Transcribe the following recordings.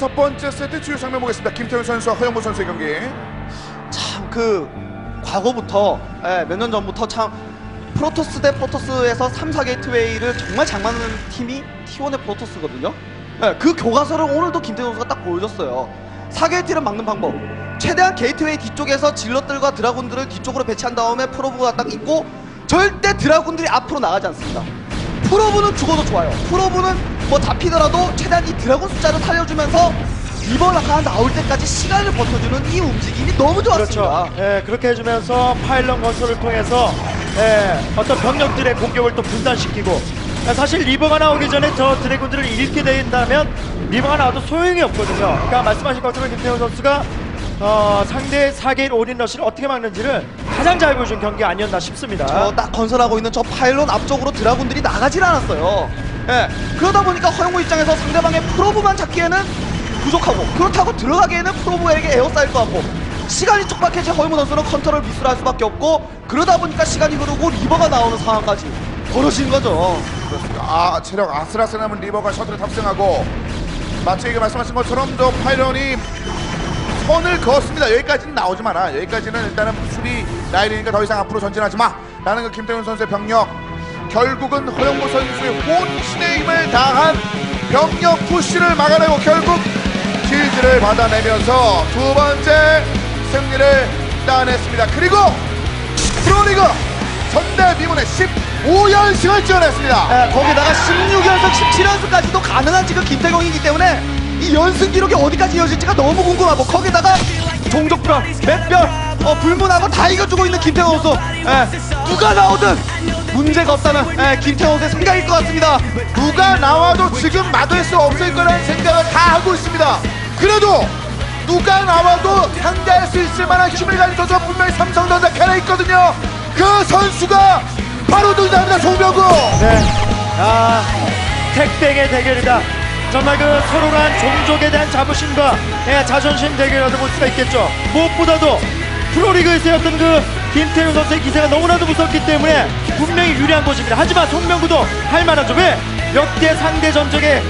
여섯 번째 세트 주요 장면 보겠습니다. 김택용 선수와 허영무 선수의 경기. 참 그 과거부터 예, 몇년 전부터 참 Protoss 대 Protoss에서 3, 4 gateway를 정말 잘 막는 팀이 T1의 Protoss거든요. 예, 그 교과서를 오늘도 김택용 선수가 딱 보여줬어요. 4게이트를 막는 방법. 최대한 게이트웨이 뒤쪽에서 zealot들과 dragoon들을 뒤쪽으로 배치한 다음에 probe가 딱 있고 절대 dragoon들이 앞으로 나가지 않습니다. probe는 죽어도 좋아요. probe는 뭐 잡히더라도 최대한 이 dragoon 숫자를 살려주면서 reaver가 나올 때까지 시간을 버텨주는 이 움직임이 너무 좋았습니다. 그렇죠. 예, 그렇게 해주면서 pylon 건설을 통해서 예, 어떤 병력들의 공격을 또 분단시키고 예, 사실 reaver가 나오기 전에 저 dragoon들을 잃게 된다면 reaver가 나와도 소용이 없거든요. 그러니까 말씀하신 것처럼 김택용 선수가 어, 상대 4개일 올인 러시를 어떻게 막는지를 가장 잘 보여준 경기 아니었나 싶습니다. 저 딱 건설하고 있는 저 pylon 앞쪽으로 dragoon들이 나가질 않았어요. 예. 그러다 보니까 허영무 입장에서 상대방의 probe만 잡기에는 부족하고 그렇다고 들어가기에는 probe에게 에워싸일 것 같고 시간이 촉박해진 허영무 선수는 컨트롤 미스를 할 수밖에 없고 그러다 보니까 시간이 흐르고 reaver가 나오는 상황까지 벌어진 거죠. 그렇습니다. 아 체력 아슬아슬함은 reaver가 셔틀을 탑승하고 마치 이게 말씀하신 것처럼 저 pylon이 선을 그었습니다. 여기까지는 나오지 마라. 여기까지는 일단은 수비 라인이니까 더 이상 앞으로 전진하지 마. 라는 그 김태훈 선수의 병력. 결국은 허영무 선수의 혼신의 힘을 다한 병력 푸시를 막아내고 결국 킬즈를 받아내면서 두 번째 승리를 따냈습니다. 그리고 프로리그 전대 미문의 15연승을 지어냈습니다. 예, 거기다가 16연승, 17연승까지도 가능한 지금 김태경이기 때문에 이 연승 기록이 어디까지 이어질지가 너무 궁금하고 거기다가 종족별, 맷별, 어, 불문하고 다 이겨주고 있는 김태경 선수 예, 누가 나오든 문제가 없다는 예, 김태경 선수의 생각일 것 같습니다. 누가 나와도 지금 막을 수 없을 거라는 생각을 다 하고 있습니다. 그래도 누가 나와도 상대할 수 있을 만한 힘을 가진 선수가 분명히 삼성전자 캔에 있거든요. 그 선수가 바로 등장합니다. 송병구. 네. 아, 택백의 대결이다. 정말 그 서로 간 종족에 대한 자부심과 예, 자존심 대결이라도 볼 수가 있겠죠. 무엇보다도 프로리그에서의 어떤 그 김태훈 선수의 기세가 너무나도 무섭기 때문에 분명히 유리한 곳입니다. 하지만 송명구도 할 만하죠. 왜? 역대 상대 전적의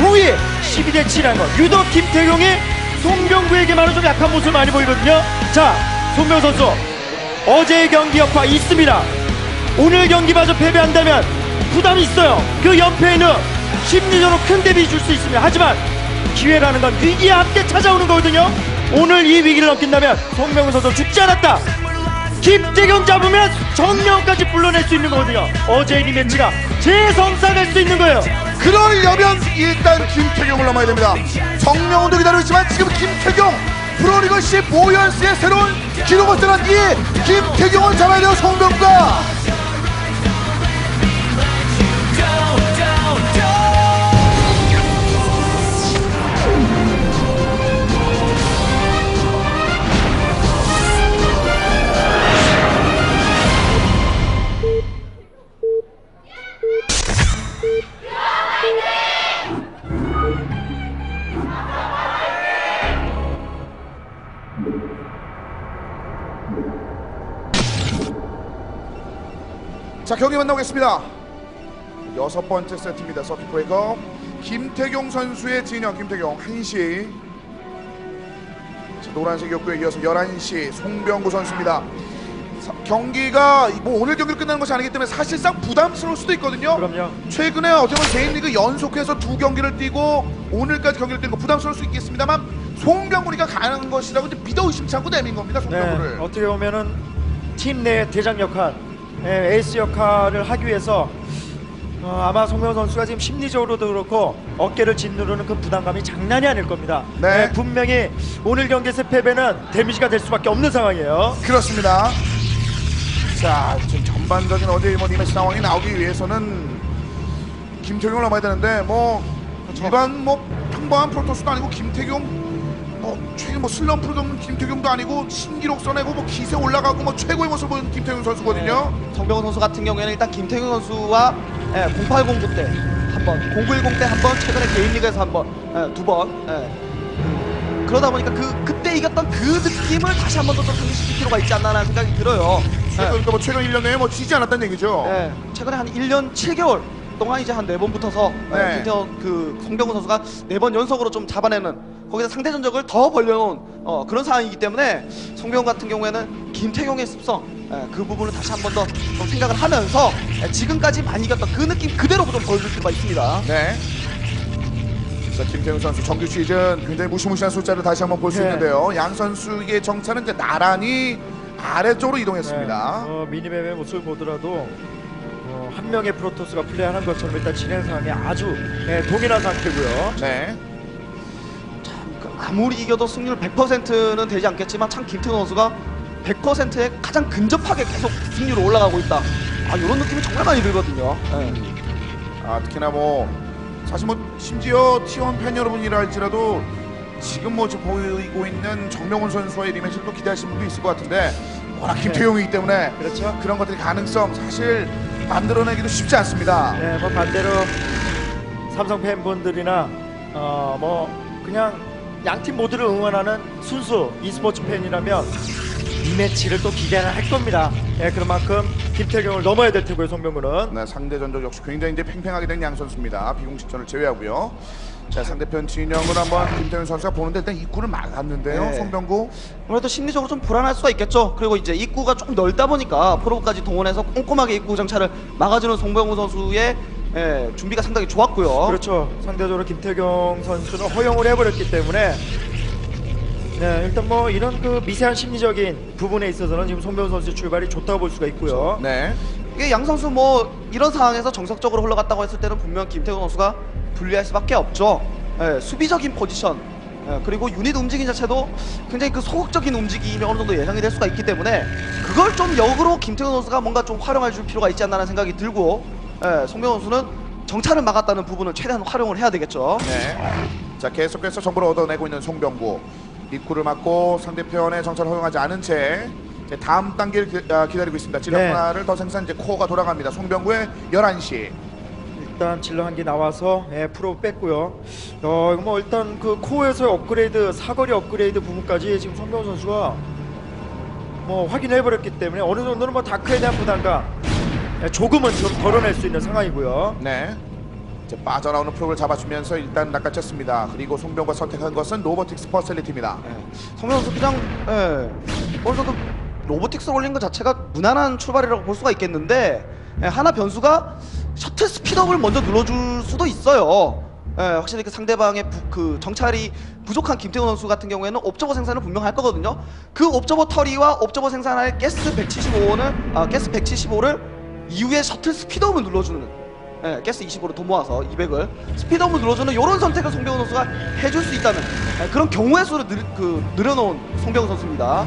우위 12대 7이라는 거. 유독 김태경이 송병구에게만은 좀 약한 모습을 많이 보이거든요. 자, 송병구 선수. 어제의 경기 여파 있습니다. 오늘 경기마저 패배한다면 부담이 있어요. 그 연패에는 심리적으로 큰 대비 줄 수 있습니다. 하지만 기회라는 건 위기에 함께 찾아오는 거거든요. 오늘 이 위기를 넘긴다면 송명훈 선수 죽지 않았다. 김태경 잡으면 정명까지 불러낼 수 있는 거거든요. 어제의 리매치가 재성사될 수 있는 거예요. 그러려면 일단 김태경을 넘어야 됩니다. 정명훈도 기다리고 있지만 지금 김태경 프로리그 15연승의 새로운 기록을 쓰는 이 김태경을 잡아야 돼요. 송병구가. 경기 만나보겠습니다. 여섯 번째 세트입니다. 서킷 브레이커 김태경 선수의 진영 김태경 1시 자, 노란색 욕구에 이어서 11시 송병구 선수입니다. 사- 경기가 뭐 오늘 경기를 끝나는 것이 아니기 때문에 사실상 부담스러울 수도 있거든요. 그럼요. 최근에 어떻게 보면 개인리그 연속해서 두 경기를 뛰고 오늘까지 경기를 뛰는 거 부담스러울 수 있겠습니다만 송병구니까 가능한 것이라고 믿어 의심치 않고 내민 겁니다. 네, 송병구를. 어떻게 보면은 팀 내 대장 역할, 예, 에이스 역할을 하기 위해서 어, 아마 송명훈 선수가 지금 심리적으로도 그렇고 어깨를 짓누르는 그 부담감이 장난이 아닐 겁니다. 네. 예, 분명히 오늘 경기에서 패배는 데미지가 될 수밖에 없는 상황이에요. 그렇습니다. 자, 지금 전반적인 어제 뭐 리매치 상황이 나오기 위해서는 김태경을 넘어야 되는데 뭐 일반 뭐 평범한 프로토스도 아니고 김태경 뭐 최근 뭐 슬럼프를 겪는 김태경도 아니고 신기록 써내고 뭐 기세 올라가고 뭐 최고의 모습을 보이는 김태경 선수거든요. 정병훈 선수 같은 경우에는 일단 김태균 선수와 예, 0809때한 번, 0910때 한 번, 최근에 개인 리그에서 한 번, 예, 두 번. 예. 그러다 보니까 그 그때 이겼던 그 느낌을 다시 한 번더 상기시킬 필요가 있지 않나라는 생각이 들어요. 예. 최근 그러니까 뭐 최근 1년 내에 뭐 지지 않았다는 얘기죠. 예, 최근에 한 1년 7개월 동안 이제 한 네 번 붙어서 네. 김태현 그 송병훈 선수가 네 번 연속으로 좀 잡아내는 거기서 상대 전적을 더 벌려놓은 어, 그런 상황이기 때문에 송병 같은 경우에는 김태경의 습성 예, 그 부분을 다시 한 번 더 생각을 하면서 예, 지금까지 많이 이겼던 그 느낌 그대로 좀 보여줄 필요가 있습니다. 네. 자, 김태훈 선수 정규 시즌 굉장히 무시무시한 숫자를 다시 한번 볼 수 네. 있는데요. 양 선수의 정차는 이제 나란히 아래쪽으로 이동했습니다. 네, 어, 미니맵의 모습을 보더라도 어, 한 명의 프로토스가 플레이하는 것처럼 일단 진행 상황이 아주 예, 동일한 상태고요. 네. 그 아무리 이겨도 승률 100%는 되지 않겠지만 참 김태훈 선수가 100%에 가장 근접하게 계속 승률로 올라가고 있다. 아 이런 느낌이 정말 많이 들거든요. 예. 아, 특히나 뭐 사실 뭐 심지어 T1 팬 여러분이라 할지라도 지금 뭐 지금 보이고 있는 정명훈 선수와의 리매치를 또 기대하시는 분도 있을 것 같은데 워낙 김태용이기 때문에 그렇죠. 그런 것들이 가능성 사실 만들어내기도 쉽지 않습니다. 네, 뭐 반대로 삼성 팬분들이나 어, 뭐 그냥 양팀 모두를 응원하는 순수 e스포츠 팬이라면 이 매치를 또 기대를 할 겁니다. 예, 그런 만큼 김태경을 넘어야 될 테고요, 송병구는. 네, 상대 전적 역시 굉장히 이제 팽팽하게 된 양 선수입니다. 비공식전을 제외하고요. 자, 상대편 진영을 한번 김태훈 선수가 보는데 일단 입구를 막았는데요. 네. 송병구. 아무래도 심리적으로 좀 불안할 수가 있겠죠. 그리고 이제 입구가 조금 넓다 보니까 프로까지 동원해서 꼼꼼하게 입구 정찰을 막아주는 송병우 선수의 예, 준비가 상당히 좋았고요. 그렇죠. 상대적으로 김태경 선수는 허용을 해버렸기 때문에 네, 일단 뭐 이런 그 미세한 심리적인 부분에 있어서는 지금 송병구 선수의 출발이 좋다고 볼 수가 있고요. 네. 이게 양 선수 뭐 이런 상황에서 정석적으로 흘러갔다고 했을 때는 분명 김태훈 선수가 불리할 수밖에 없죠. 예, 수비적인 포지션 예, 그리고 유닛 움직임 자체도 굉장히 그 소극적인 움직임이 어느 정도 예상이 될 수가 있기 때문에 그걸 좀 역으로 김태훈 선수가 뭔가 좀 활용해 줄 필요가 있지 않나라는 생각이 들고 예, 송병호 선수는 정찰을 막았다는 부분을 최대한 활용을 해야 되겠죠. 네. 자, 계속해서 정보를 얻어내고 있는 송병구. 입구를 막고 상대편의 정찰을 허용하지 않은 채 이제 다음 단계를 기, 아, 기다리고 있습니다. 네. 하나를 더 생산 이제 코어가 돌아갑니다. 송병구의 11시. 일단 zealot 한 개 나와서 예, probe 뺐고요. 어, 이거 뭐 일단 그 코어에서의 업그레이드, 사거리 업그레이드 부분까지 지금 송병구 선수가 뭐 확인해 버렸기 때문에 어느 정도는 뭐 dark에 대한 부담감 예, 조금은 좀 덜어낼 수 있는 상황이고요. 네. 이제 빠져나오는 프로를 잡아주면서 일단 낚아챘습니다. 그리고 송병구가 선택한 것은 robotics facility입니다. 송병구 선수 그냥 예, 어느 정도 robotics 올린 것 자체가 무난한 출발이라고 볼 수가 있겠는데 예, 하나 변수가 셔틀 스피드업을 먼저 눌러줄 수도 있어요. 예, 확실히 그 상대방의 부- 그 정찰이 부족한 김태훈 선수 같은 경우에는 옵저버 생산을 분명 할 거거든요. 그 옵저버 터리와 옵저버 생산할 가스 175는 아, 가스 175를 이후에 셔틀 스피드업을 눌러주는 예, 가스 25로 돈 모아서 200을 스피드업을 눌러주는 이런 선택을 송병훈 선수가 해줄 수 있다는 예, 그런 경우의 수를 늘, 그, 늘여놓은 송병훈 선수입니다.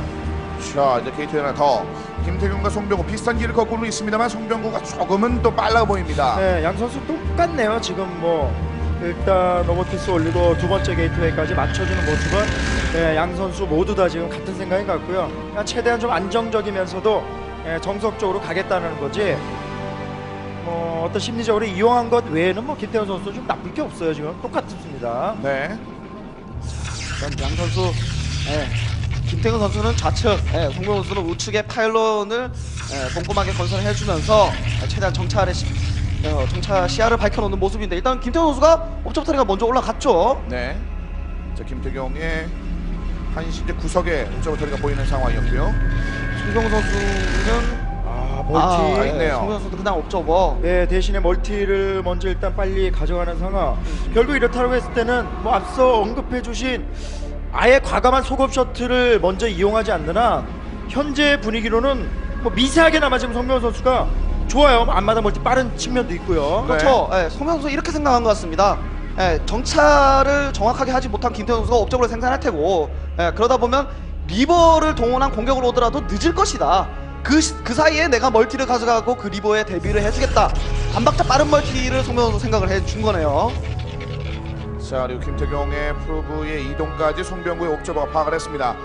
자, 이제 게이트 하나 더. 김택용과 송병구 비슷한 길을 걷고는 있습니다만 송병구가 조금은 또 빨라 보입니다. 네, 양 선수 똑같네요. 지금 뭐 일단 robotics 올리고 두 번째 gateway까지 맞춰주는 모습은 네, 양 선수 모두 다 지금 같은 생각인 것 같고요. 그냥 최대한 좀 안정적이면서도 예, 정석적으로 가겠다는 거지. 뭐 어떤 심리적으로 이용한 것 외에는 뭐 김택용 선수 좀 나쁠 게 없어요. 지금 똑같습니다. 네. 일단 양 선수, 예, 김태훈 선수는 좌측, 예, 송병훈 선수는 우측에 파일런을 예, 꼼꼼하게 건설을 해주면서 예, 최대한 정찰의 시, 어, 정찰 시야를 밝혀놓는 모습인데 일단 김태훈 선수가 옵저버터리가 먼저 올라갔죠. 네. 자, 김태경의 한시 이제 구석에 옥저버터리가 보이는 상황이었고요. 송병훈 선수는 아 멀티. 아, 예, 있네요. 송병훈 선수도 그냥 옵저버. 네, 대신에 멀티를 먼저 일단 빨리 가져가는 상황. 결국 이렇다고 했을 때는 뭐 앞서 언급해 주신 아예 과감한 속업 셔틀을 먼저 이용하지 않는 한 현재 분위기로는 뭐 미세하게나마 지금 송병구 선수가 좋아요. 앞마당 멀티 빠른 측면도 있고요. 그렇죠. 예, 송병구 선수 이렇게 생각한 것 같습니다. 예, 정찰을 정확하게 하지 못한 김택용 선수가 observer를 생산할 테고 예, 그러다 보면 reaver를 동원한 공격을 오더라도 늦을 것이다. 그, 시- 그 사이에 내가 멀티를 가져가고 그 reaver에 대비를 해주겠다. 반박자 빠른 multi를 선수 생각을 해준 거네요. 자, 그리고 김택용의 Probe의 이동까지 송병구의 옥저버가 파악을 했습니다.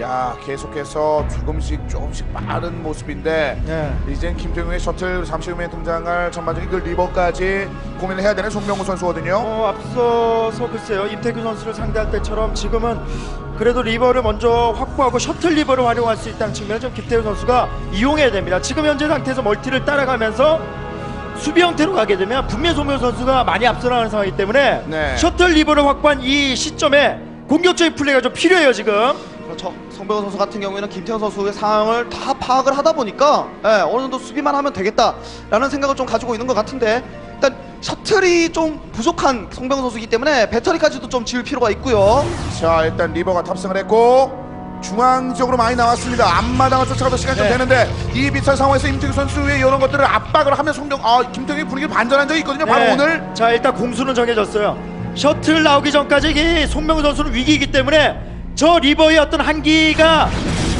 야, 계속해서 조금씩 조금씩 빠른 모습인데 네. 이젠 김태경의 셔틀 잠시 후에 등장할 전반적인 그 Reaver까지 고민을 해야 되는 송병구 선수거든요. 어, 앞서서 글쎄요 임태규 선수를 상대할 때처럼 지금은 그래도 Reaver를 먼저 확보하고 Shuttle Reaver를 활용할 수 있다는 측면을 좀 김택용 선수가 이용해야 됩니다. 지금 현재 상태에서 multi를 따라가면서 수비 형태로 가게 되면 분명 송병구 선수가 많이 앞서 나가는 상황이기 때문에 네. Shuttle Reaver를 확보한 이 시점에 공격적인 플레이가 좀 필요해요 지금. 그렇죠. 송병구 선수 같은 경우에는 김택용 선수의 상황을 다 파악을 하다 보니까 예, 어느 정도 수비만 하면 되겠다라는 생각을 좀 가지고 있는 것 같은데 일단 Shuttle이 좀 부족한 송병구 선수이기 때문에 배터리까지도 좀 지을 필요가 있고요. 자 일단 Reaver가 탑승을 했고 중앙 지역으로 많이 나왔습니다. 앞마당을 쫓아가도 시간 좀 네. 되는데 이 비슷한 상황에서 임태규 선수의 이런 것들을 압박을 하면 송경 아 김태규 분위기 반전한 적이 있거든요. 바로 네. 오늘 자 일단 공수는 정해졌어요. 셔틀 나오기 전까지 이 송명우 선수는 위기이기 때문에 저 리버의 어떤 한기가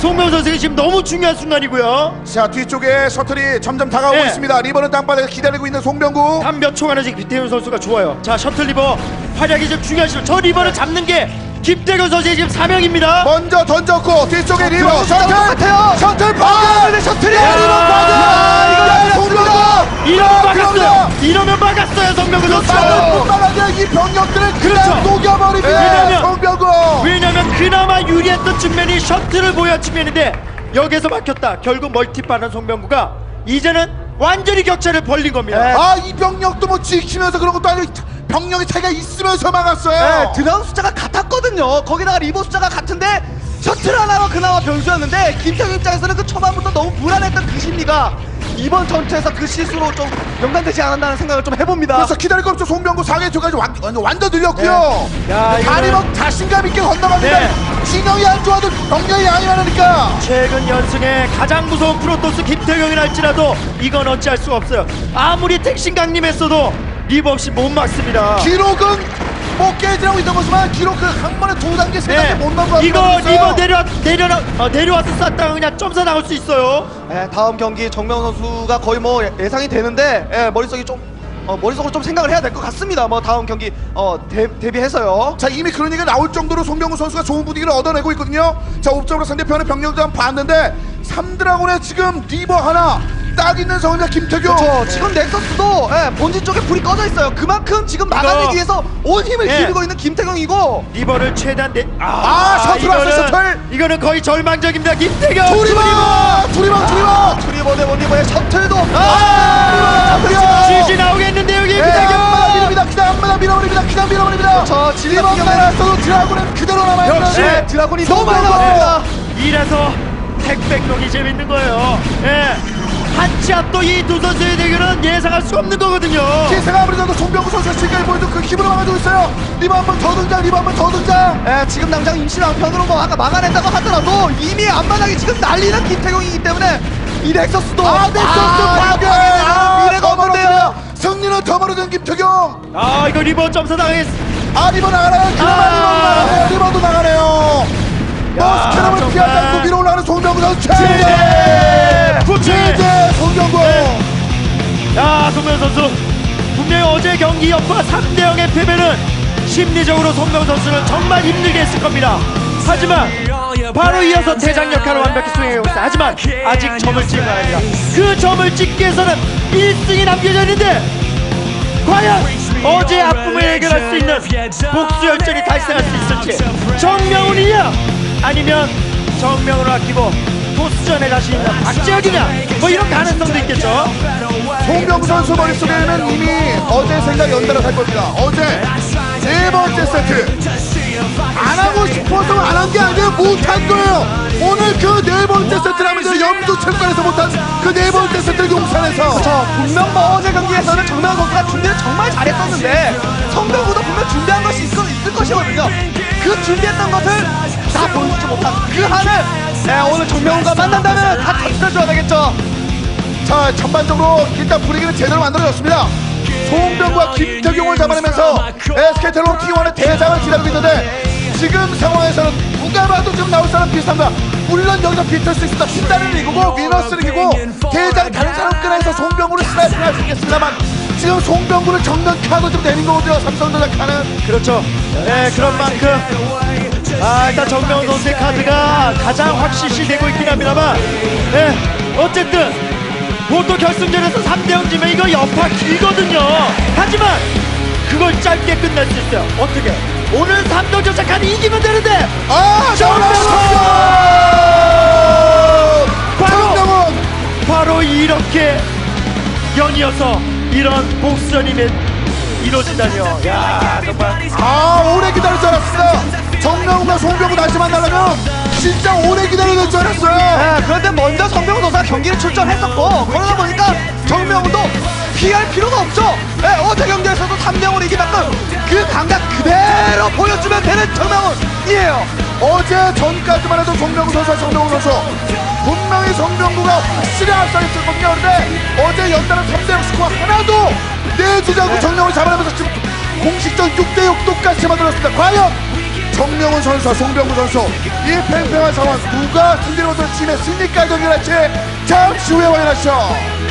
송명우 선수에게 지금 너무 중요한 순간이고요. 자 뒤쪽에 셔틀이 점점 다가오고 네. 있습니다. 리버는 땅바닥에 기다리고 있는 송병구. 단몇 초간에 지금 김태훈 선수가 좋아요. 자 셔틀 리버 활약이 지금 중요한 시점. 저 리버를 잡는 게 김태균 선수의 지금 사명입니다. 먼저 던졌고 뒤쪽에 리버 셔틀. 셔틀 아, 파괴 근데 Shuttle이 야, Reaver 파괴! 야, 이거 송병구 이러면 야, 막았어요. 이러면 막았어요 송병구 선수. 뿐만 아니라 이 병력들을 그냥 그렇죠. 녹여버립니다. 왜냐면- 송병구. 왜냐면 그나마 유리했던 측면이 Shuttle을 보여 측면인데 여기서 막혔다. 결국 multi 빠른 송병구가 이제는 완전히 격차를 벌린 겁니다. 네. 아이 병력도 뭐 지키면서 그런 것도 아니고 병력의 차이가 있으면서 막았어요. 네, Dragoon 숫자가 같았거든요. 거기다가 Reaver 숫자가 같은데 셔틀 하나가 그나마 변수였는데 김태형 입장에서는 그 초반부터 너무 불안했던 그 심리가 이번 전투에서 그 실수로 좀 연관되지 않았나는 생각을 좀 해봅니다. 그래서 기다릴 거 없죠. 송병구 4개초까지 완, 완전, 완전 늘렸고요. 네. 야, 다리 이거는- 막 자신감 있게 건너갑니다. 네. 진영이 안 좋아도 양이 많으니까. 최근 연승의 가장 무서운 프로토스 김태경이랄지라도 이건 어찌할 수가 없어요. 아무리 택신 강림했어도 리버 없이 못 막습니다. 기록은 뭐 깨지라고 있던 것이지만 기록 그한 번에 두 단계 세 단계 못 넘어가고 네. 이거 있어요. 리버 내려 내려 어, 내려와서 쐈다가 그냥 점사 나올 수 있어요. 네, 다음 경기 정명 선수가 거의 뭐 예- 예상이 되는데 예, 머릿속이 좀 어, 머릿속으로 좀 생각을 해야 될 것 같습니다. 뭐 다음 경기 어, 대, 대비해서요. 자 이미 그런 얘기가 나올 정도로 송병구 선수가 좋은 분위기를 얻어내고 있거든요. 자 옵적으로 상대편의 병력도 한번 봤는데 3드라곤에 지금 리버 하나 딱 있는 상황이다 김태규. 저 지금 넥서스도 예, 본진 쪽에 불이 꺼져 있어요. 그만큼 지금 막아내기 위해서 온 힘을 예. 기울이고 있는 김택용이고 Reaver를 최대한 내. 아, 셔틀 왔어, 이거는- 셔틀! 이거는 거의 절망적입니다. 김택용. 두 Reaver 두 Reaver 두 Reaver. 트리버 대 원리버의 셔틀도 아, GG 나오겠는데 여기 네, 앞마당 김택용. 밀어버립니다. 그냥 앞마당 밀어버립니다. 그냥 밀어버립니다. 저 경우에는- 나왔어도 Dragoon은 그대로 남아있는 역시 네, Dragoon이 너무 많이. 나왔습니다. 이래서 택뱅록이 재밌는 거예요. 예. 한치 앞도 이 두 선수의 대결은 예상할 수 없는 거거든요. 기세가 아무래도 송병구 선수가 지금까지 보여준 그 힘으로 막아주고 있어요. Reaver 한번 더 등장, Reaver 한번 더 등장. 예, 지금 당장 임시방편으로 뭐 아까 막아낸다고 하더라도 이미 앞마당이 지금 난리난 김택용이기 때문에 이 Nexus도 아, Nexus 아, 파괴! 아, 미래가 없는데요. 승리는 더 멀어진 김택용. 아 이거 Reaver 점사 당했. 아, Reaver 나가네요. 그나마 아. Reaver 나가네요. Reaver도 나가네요. 야, 머스크럼을. 피하지 않고 위로 올라가는 송병구 선수. 네. 최재 송병구. 야 송명 선수 분명히 어제 경기 여파 3대 0의 패배는 심리적으로 송명 선수는 정말 힘들게 했을 겁니다. 하지만 바로 이어서 대장 역할을 완벽히 수행하고 있다. 하지만 아직 점을 찍은 건 아닙니다. 그 점을 찍기 위해서는 1승이 남겨져 있는데 과연 어제 아픔을 해결할 수 있는 복수 열전이 달성할 수 있을지 정명훈이냐 아니면 정명훈을 아끼고 토스전에 다시 있는 박재혁이냐 뭐 이런 가능성도 있겠죠. 송병구 선수 머릿속에는 이미 어제 생각이 연달아 살 겁니다. 어제 네 번째 세트. 안 하고 싶어서 안 한 게 아니라 못한 거예요. 오늘 그 네 번째 세트를 하면서 염두 체육관에서 못한 그 네 번째 세트를 용산에서 저 분명 뭐 어제 경기에서는 정명 선수가 준비를 정말 잘했었는데 성병구도 분명 준비한 것이 있을, 있을 것이거든요. 그 준비했던 것을 다 보여주지 못한 그 한을 예, 오늘 정명훈과 만난다면 다 터뜨려줘야 되겠죠. 자 전반적으로 일단 분위기는 제대로 만들어졌습니다. 송병구와 김태경을 잡아내면서 SK텔레콤 T1의 대장을 기다리고 있는데 지금 상황에서는 누가 봐도 지금 나올 사람 비슷합니다. 물론 여기서 비틀 수 있습니다. 신다는 리그고 위너스 리그고 대장 다른 사람 끈에서 송병구를 스나이핑 할 수 있겠습니다만 지금 송병구를 정면 카드 좀 내린 거거든요. 삼성전자 카는 그렇죠. 네 그런 만큼 아 일단 정명훈 선수의 카드가 가장 확실시 되고 있긴 합니다만 네 어쨌든 보통 결승전에서 3대0 지면 이거 여파 길거든요. 하지만 그걸 짧게 끝낼 수 있어요. 어떻게? 오늘 3등 전착한 이기면 되는데 아 바로 정명훈 바로 이렇게 연이어서 이런 복선이 이루어진다니요. 야 정말 아 오래 기다릴 줄 알았습니다. 송병구 다시 만나려면 진짜 오래 기다려야 될줄 알았어요. 예, 그런데 먼저 성병우 선수가 경기를 출전했었고 그러다 보니까 정명훈도 피할 필요가 없죠. 예, 어제 경기에서도 3명을 이기만큼 그 감각 그대로 보여주면 되는 정명훈이에요. 어제 전까지만 해도 정명구 선수와 정명구 선수 분명히 정명구가 확실히 겁니다. 그런데 어제 연달아 3대0 스코어 하나도 내주지 않고 정명을 잡아내면서 지금 공식적 6대6 똑같이 만들었습니다. 과연 정명훈 선수와 송병구 선수 이 팽팽한 상황 누가 승리로 승리까지 연결할지 잠시 후에 확인하시죠.